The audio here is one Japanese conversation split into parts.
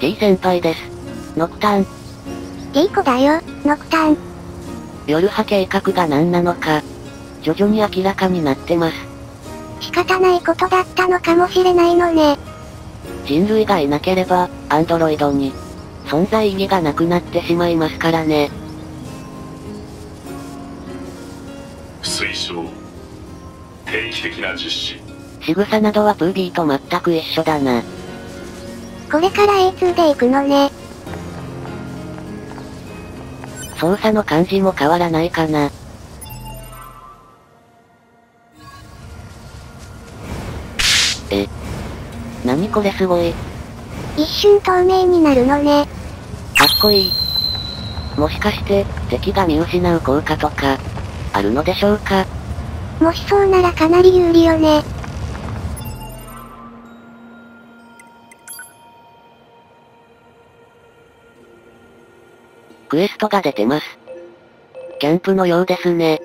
T 先輩です。ノクターン。ケイコだよ、ノクターン。夜波計画が何なのか、徐々に明らかになってます。仕方ないことだったのかもしれないのね。人類がいなければ、アンドロイドに、存在意義がなくなってしまいますからね。推奨定期的な実施仕草などはプービーと全く一緒だな。これから A2 で行くのね。操作の感じも変わらないかな。え。何これすごい。一瞬透明になるのね。かっこいい。もしかして、敵が見失う効果とか、あるのでしょうかもしそうならかなり有利よね。クエストが出てます。キャンプのようですね。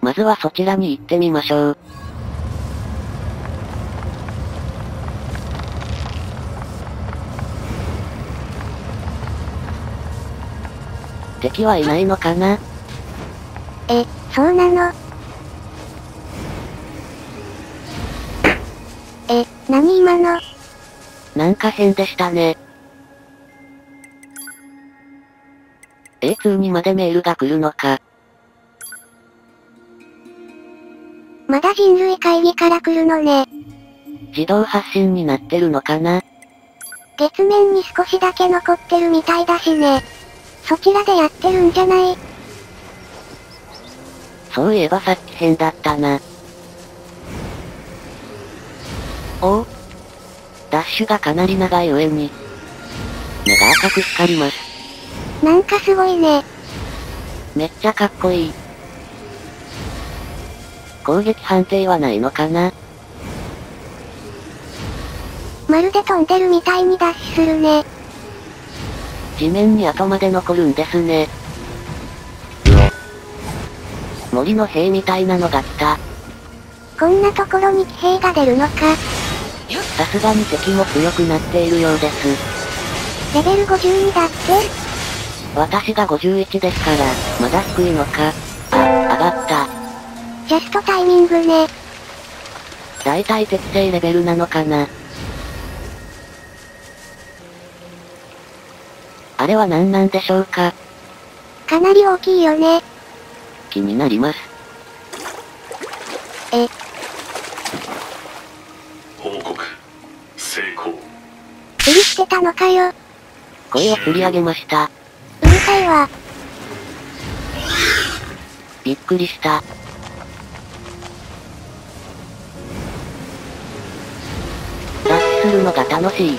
まずはそちらに行ってみましょう。敵はいないのかな？え、そうなの？え、何今の？なんか変でしたね。A2 にまでメールが来るのか。まだ人類会議から来るのね。自動発信になってるのかな？月面に少しだけ残ってるみたいだしね。そちらでやってるんじゃない？そういえばさっき変だったな。おおダッシュがかなり長い上に、目が赤く光ります。なんかすごいね。めっちゃかっこいい。攻撃判定はないのかな？まるで飛んでるみたいにダッシュするね。地面に跡まで残るんですね。森の兵みたいなのが来た。こんなところに騎兵が出るのか。さすがに敵も強くなっているようです。レベル52だって私が51ですから、まだ低いのか？あ、上がった。ジャストタイミングね。だいたい適正レベルなのかな？あれは何なんでしょうか？かなり大きいよね。気になります。え、報告成功釣りしてたのかよ。声を釣り上げました。うるさいわ。びっくりした。ダッシュするのが楽しい。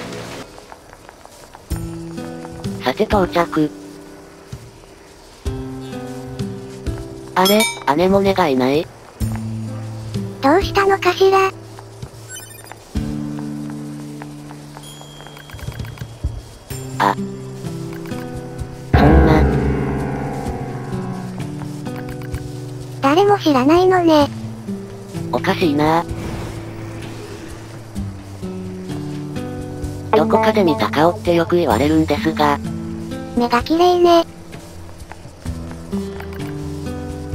さて到着。あれ、アネモネがいない？どうしたのかしら？あ。誰も知らないのね。おかしいなどこかで見た顔ってよく言われるんですが、目が綺麗ね。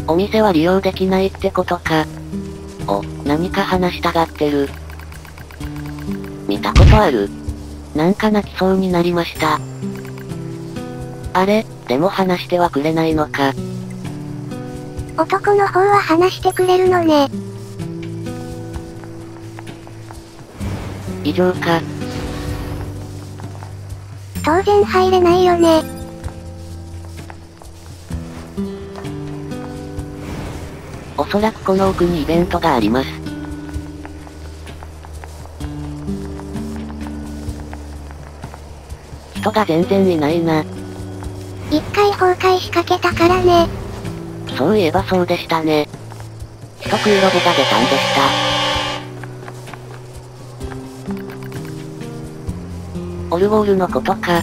お店は利用できないってことか。お、何か話したがってる。見たことある。なんか泣きそうになりました。あれ、でも話してはくれないのか。男の方は話してくれるのね。以上か。当然入れないよね。おそらくこの奥にイベントがあります。人が全然いないな。一回崩壊しかけたからね。そういえばそうでしたね。四角いロボが出たんでした。オルゴールのことか。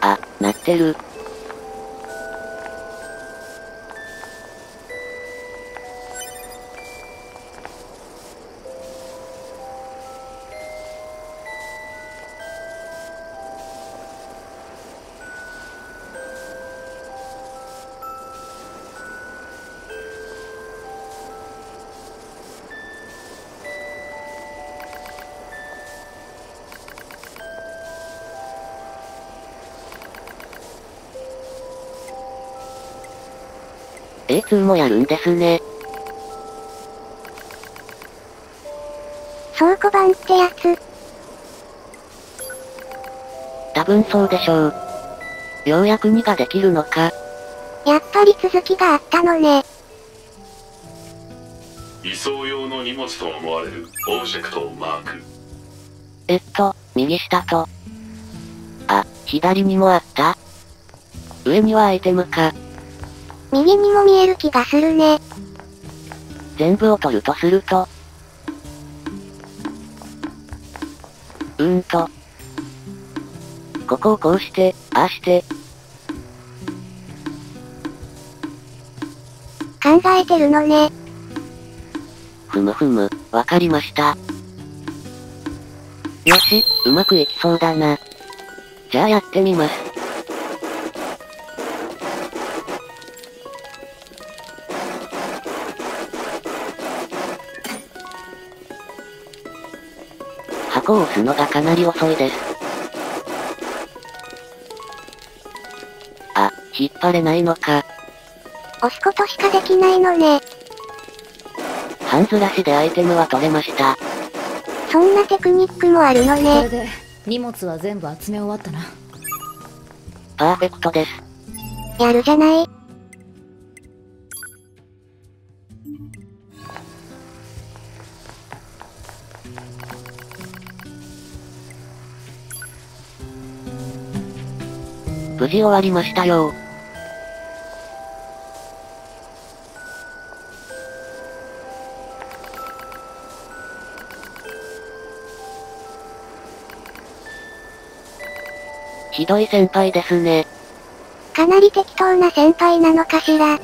あ、なってる。A2 もやるんですね。倉庫版ってやつ。多分そうでしょう。ようやく2ができるのか。やっぱり続きがあったのね。移送用の荷物と思われるオブジェクトをマークえっと、右下と。あ、左にもあった上にはアイテムか。右にも見える気がするね。全部を取るとすると。うーんと。ここをこうして、ああして、考えてるのね。ふむふむ、わかりました。よし、うまくいきそうだな。じゃあやってみます。箱を押すのがかなり遅いです。あ、引っ張れないのか。押すことしかできないのね。半ずらしでアイテムは取れました。そんなテクニックもあるのこれね。で荷物は全部集め終わったなパーフェクトです。やるじゃない。無事終わりましたよひどい先輩ですね。かなり適当な先輩なのかしら。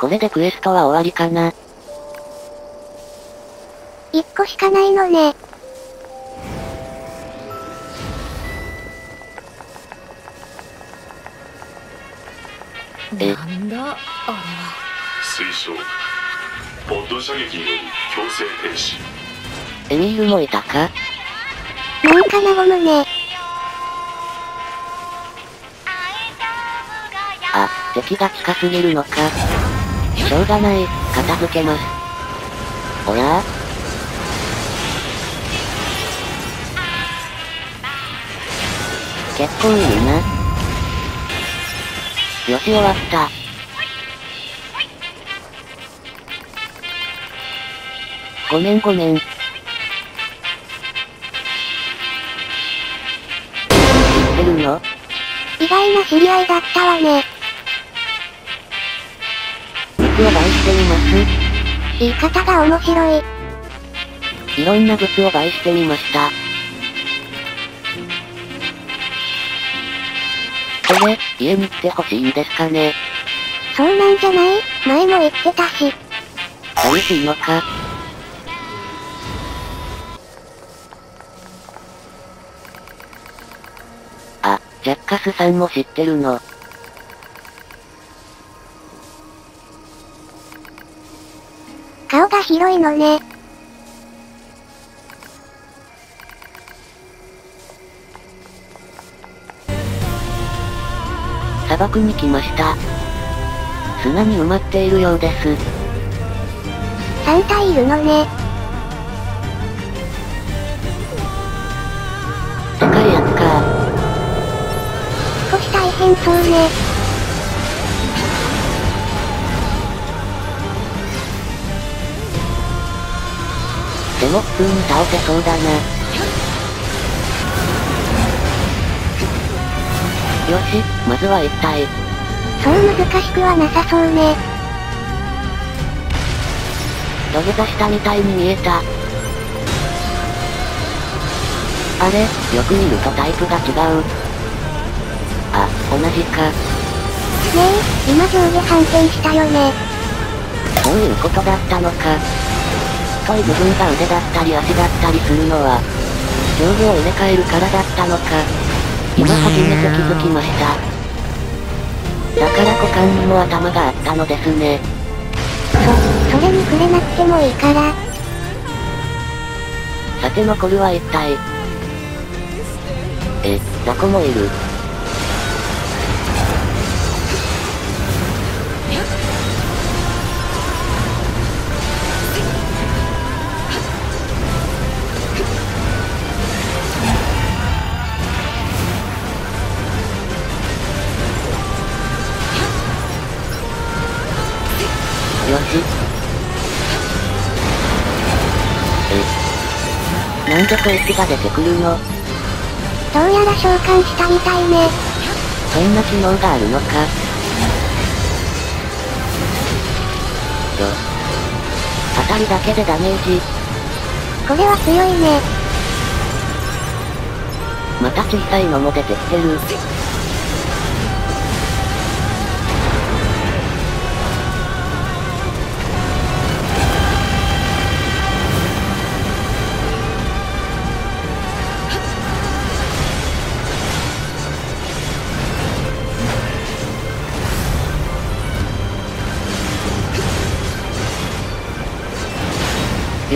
これでクエストは終わりかな。一個しかないのね。え？なんだ？あれは推奨ポッド射撃による強制停止エミールもいたか？なんか和むね。あ、敵が近すぎるのか。しょうがない、片付けます。おや結構いいな。よし終わった。ごめんごめん。知ってるの？意外な知り合いだったわね。物を倍してみます？言い方が面白い。いろんな物を倍してみました。これ、家に来てほしいんですかねそうなんじゃない前も言ってたし。寂しいのかあ、ジャッカスさんも知ってるの。顔が広いのね。砂漠に来ました。砂に埋まっているようです。3体いるのね。でかいやつか。少し大変そうね。でも普通に倒せそうだな。よし、まずは一体。そう難しくはなさそうね。土下座したみたいに見えた。あれ、よく見るとタイプが違う。あ、同じか。ねえ、今上下反転したよね。そういうことだったのか。太い部分が腕だったり足だったりするのは、上下を入れ替えるからだったのか。今初めて気づきました。だから股間にも頭があったのですね。そ、それに触れなくてもいいから。さて残るは一体。え、雑魚もいる？え。なんでこいつが出てくるのどうやら召喚したみたいね。そんな機能があるのかよ。当たりだけでダメージ。これは強いね。また小さいのも出てきてる。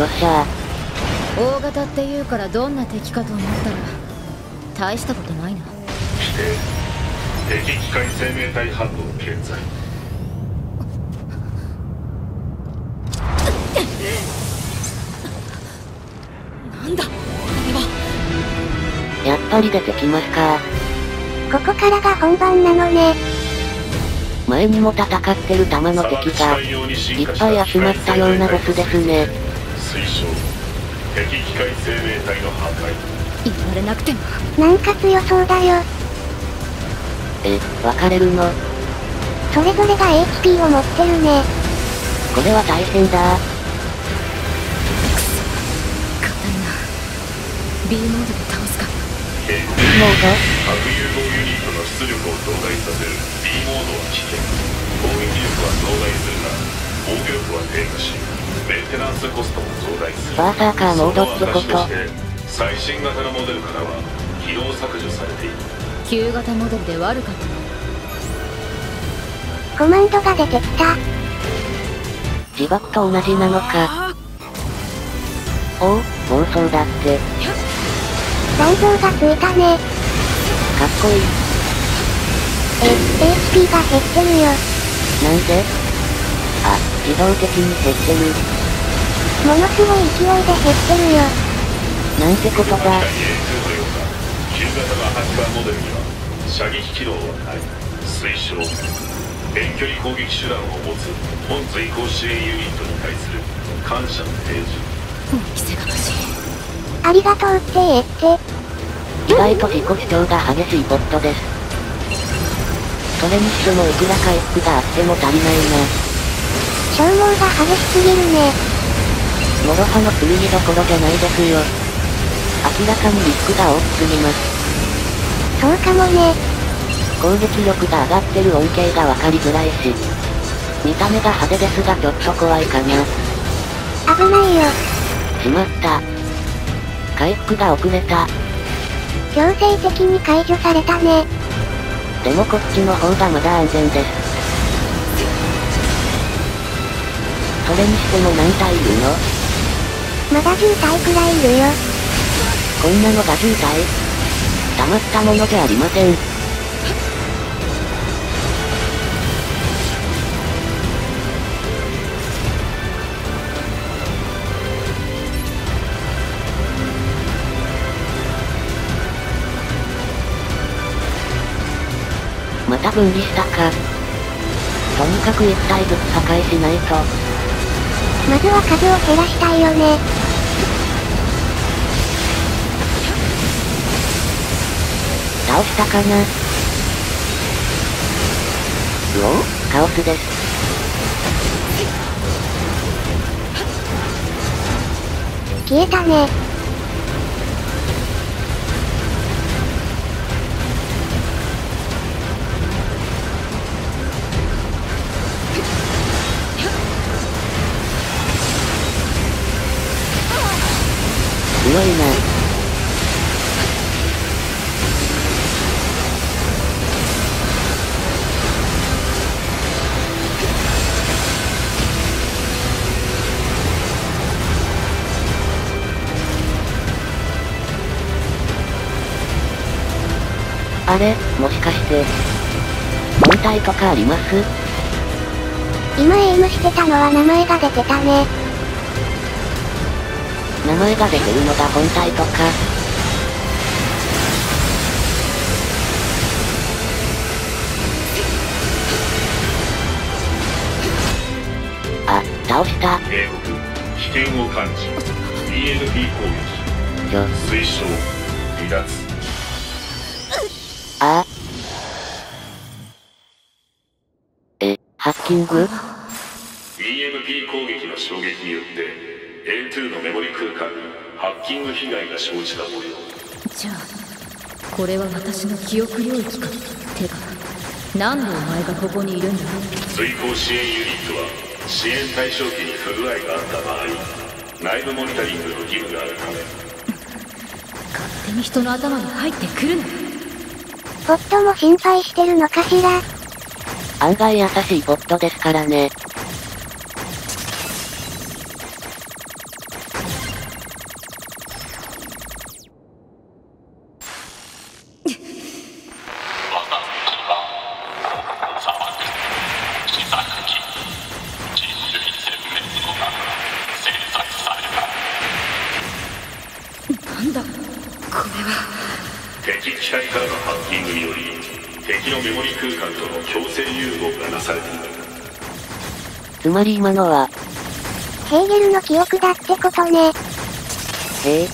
よっしゃ。大型って言うからどんな敵かと思ったら大したことないな。して敵機械生命体反応健在なんだやっぱり出てきますか。ここからが本番なのね。前にも戦ってる弾の敵が、いっぱい集まったようなボスですね。推奨。敵機械生命体の破壊。言われなくても。なんか強そうだよ。え、分かれるの？それぞれが HP を持ってるね。これは大変だ。硬いな。B モードで倒すか。警告モー核融合ユニットの出力を増大させる。B モードは危険。攻撃力は増大するが防御力は低下しメンテナンスコストも増大するバーサーカーモードってこと最新型のモデルからは機能削除されている旧型モデルで悪かったなコマンドが出てきた。自爆と同じなのか。おう、暴走だって。残像がついたね。かっこいい。え、HP が減ってるよ。なんで？あ、自動的に減ってる。ものすごい勢いで減ってるよ。なんてことだ。確かに A2 のような旧型のハッカーモデルには射撃機能はない推奨遠距離攻撃手段を持つ本追行支援ユニットに対する感謝の提示恩着せがましいありがとうって言って。意外と自己主張が激しいボットです。それにしてもいくら回復があっても足りないな。消耗が激しすぎるね。諸刃の剣どころじゃないですよ。明らかにリスクが大きすぎます。そうかもね。攻撃力が上がってる恩恵がわかりづらいし。見た目が派手ですがちょっと怖いかな。危ないよ。しまった。回復が遅れた。強制的に解除されたね。でもこっちの方がまだ安全です。それにしても何体いるの？まだ10体くらいいるよ。こんなのが10体溜まったものじゃありません。また分離したか。とにかく1体ずつ破壊しないと。まずは数を減らしたいよね。倒したかな？うお？カオスです。消えたね。強い。ねあれ、もしかして、問題とかあります？今エイムしてたのは名前が出てたね。名前が出てるのが本体とか。あ、倒した。警告危険を感知 ENP 攻撃ちょ、推奨離脱あえ、ハッキング？EMP 攻撃の衝撃によって A2 のメモリ空間にハッキング被害が生じた模様。じゃあこれは私の記憶領域か。てかなんでお前がここにいるんだ？追放支援ユニットは支援対象機に不具合があった場合内部モニタリングの義務があるため。勝手に人の頭に入ってくるな。ポットも心配してるのかしら？案外優しいポットですからね。まり今のは、ヘーゲルの記憶だってことね。へえ、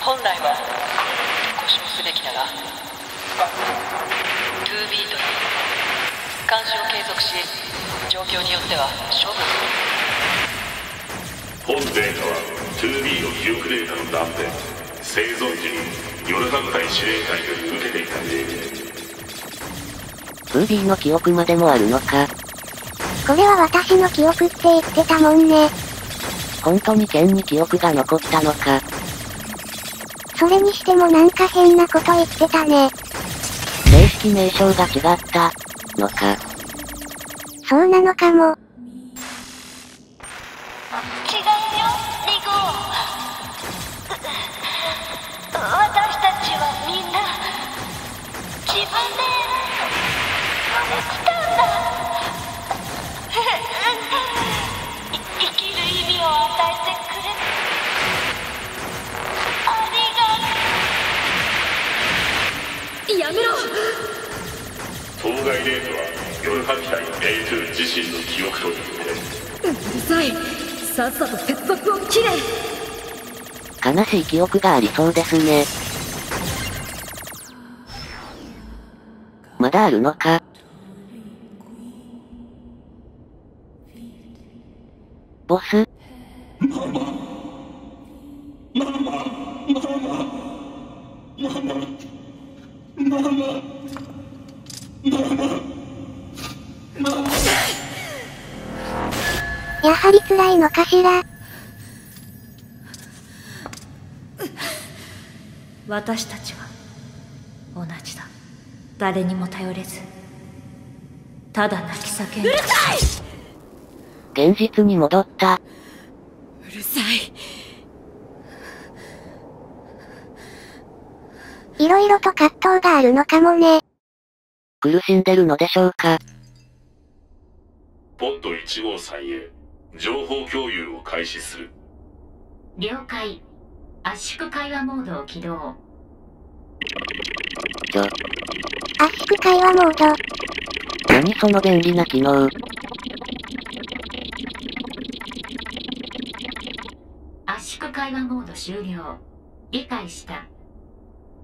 本来は故障すべきだが 2B という監視を継続し状況によっては処分する本データは 2B の記憶データの断片生存時にヨルハン隊司令官より受けていた命令 2B の記憶までもあるのか。これは私の記憶って言ってたもんね。本当に剣に記憶が残ったのか。それにしてもなんか変なこと言ってたね。正式名称が違った、のか。そうなのかも。やめろ。当該データはヨルハン隊 A2 自身の記憶となってうるさいさっさと接続を切れ悲しい記憶がありそうですね。まだあるのかボス。やはり辛いのかしら？私たちは同じだ。誰にも頼れず。ただ泣き叫んで現実に戻った。うるさいいろいろと葛藤があるのかもね。苦しんでるのでしょうかポッド1号さんへ情報共有を開始する了解圧縮会話モードを起動圧縮会話モード。何その便利な機能。圧縮会話モード終了。理解した。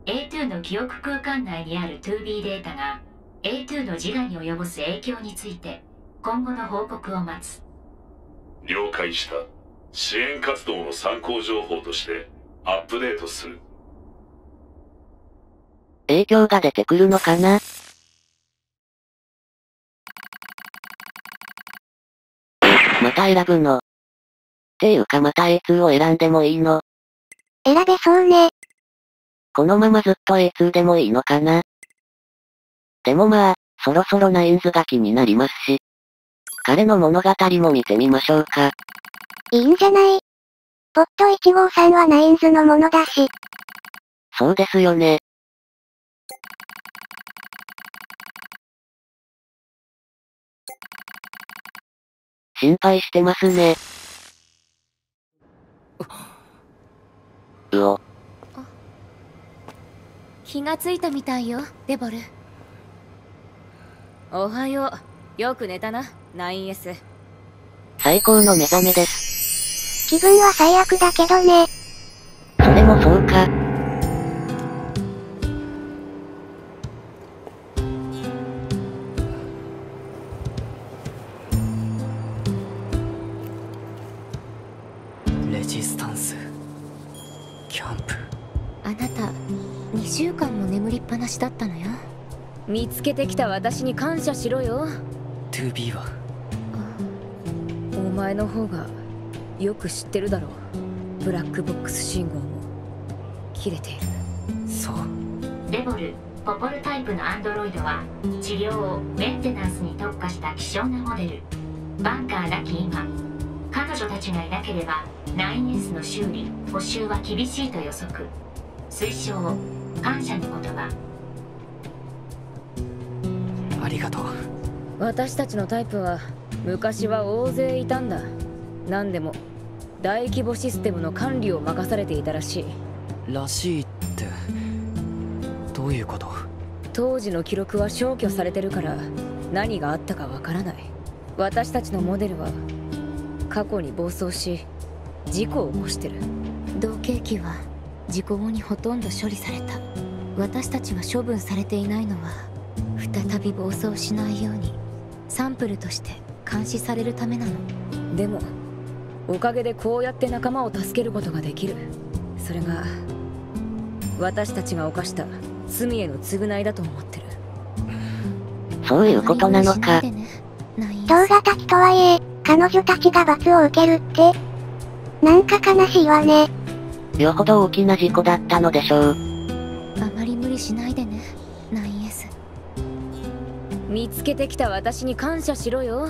A2 の記憶空間内にある 2B データが A2 の自我に及ぼす影響について今後の報告を待つ。了解した。支援活動の参考情報としてアップデートする。影響が出てくるのかな？また選ぶの。っていうかまた A2 を選んでもいいの。選べそうね。このままずっと A2 でもいいのかな？でもまあ、そろそろナインズが気になりますし。彼の物語も見てみましょうか。いいんじゃない？ポット1号さんはナインズのものだし。そうですよね。心配してますね。気がついたみたいよデボルおはようよく寝たな 9S 最高の目覚めです。気分は最悪だけどね。だったのよ。見つけてきた私に感謝しろよ。2B は？お前の方がよく知ってるだろう。ブラックボックス信号も。切れている。そう。レボルポポルタイプのアンドロイドは治療をメンテナンスに特化した希少なモデル。バンカーなき今。彼女たちがいなければ 9S の修理補修は厳しいと予測。推奨感謝の言葉ありがとう。私たちのタイプは昔は大勢いたんだ。何でも大規模システムの管理を任されていたらしい。らしいってどういうこと？当時の記録は消去されてるから何があったかわからない。私たちのモデルは過去に暴走し事故を起こしてる。同型機は事故後にほとんど処理された。私たちは処分されていないのは再び暴走しないようにサンプルとして監視されるためなのでもおかげでこうやって仲間を助けることができるそれが私たちが犯した罪への償いだと思ってるそういうことなのか。動画たちとはいえ、彼女たちが罰を受けるって。なんか悲しいわね。よほど大きな事故だったのでしょう。あまり無理しないでね 9S 見つけてきた私に感謝しろよ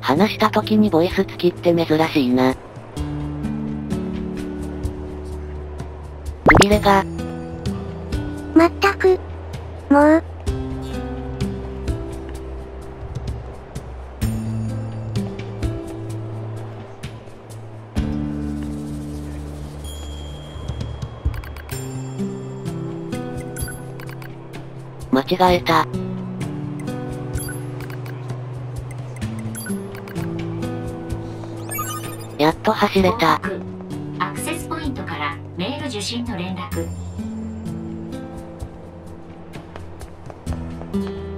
話した時にボイス付きって珍しいな。くびれが、まったく。もう、間違えた。と走れた。アクセスポイントからメール受信の連絡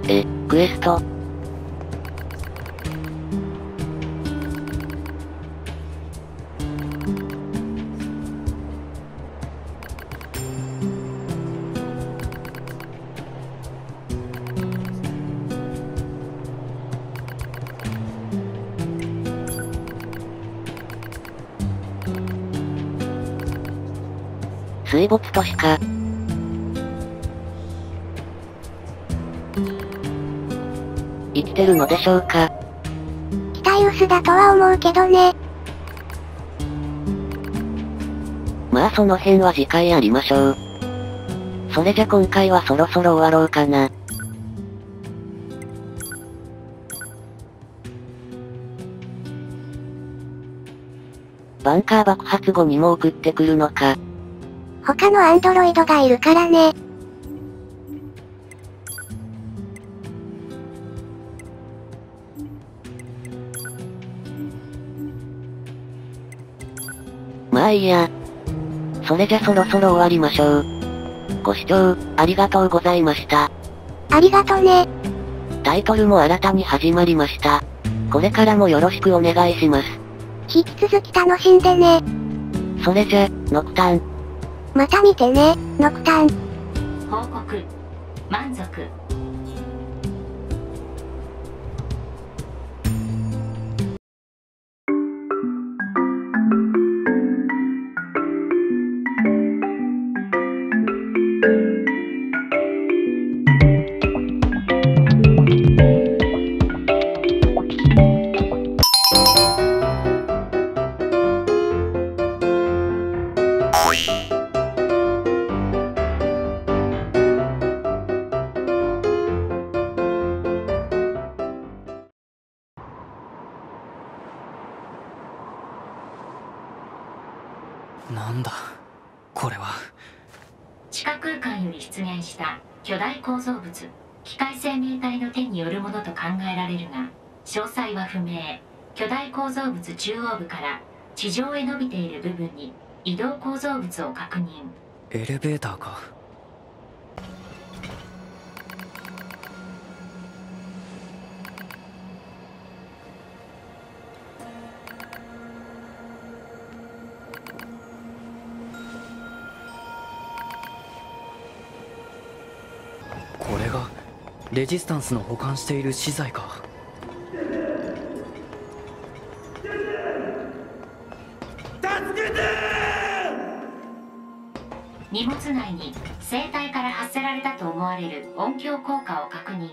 え、クエスト。水没としか。生きてるのでしょうか期待薄だとは思うけどね。まあその辺は次回やりましょう。それじゃ今回はそろそろ終わろうかな。バンカー爆発後にも送ってくるのか。他のアンドロイドがいるからね。まあいいや。それじゃそろそろ終わりましょう。ご視聴、ありがとうございました。ありがとね。タイトルも新たに始まりました。これからもよろしくお願いします。引き続き楽しんでね。それじゃ、ノクタン。また見てね、ノクタン。報告満足構造物機械生命体の手によるものと考えられるが詳細は不明。巨大構造物中央部から地上へ伸びている部分に移動構造物を確認。エレベーターか。レジスタンスの保管している資材か。荷物内に生体から発せられたと思われる音響効果を確認